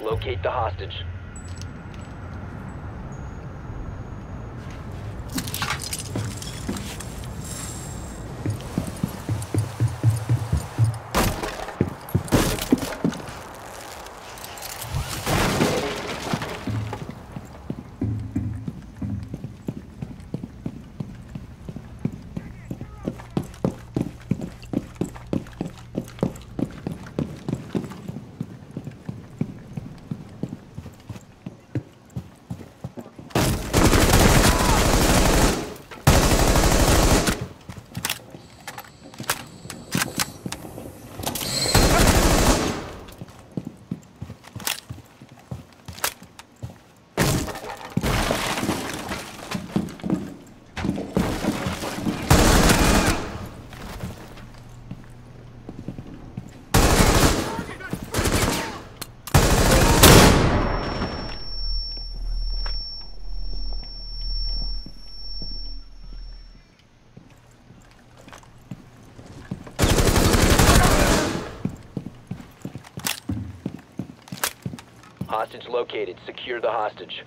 Locate the hostage. Hostage located. Secure the hostage.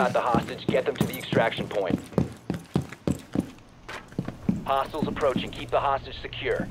Get the hostage. Get them to the extraction point. Hostiles approaching. Keep the hostage secure.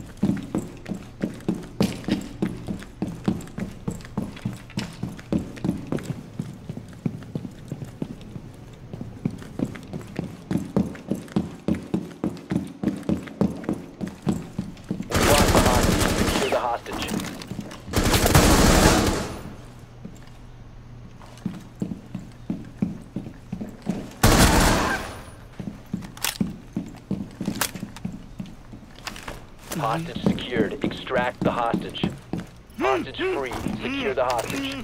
Hostage secured. Extract the hostage. Hmm. Hostage free. Secure the hostage.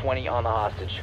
20 on the hostage.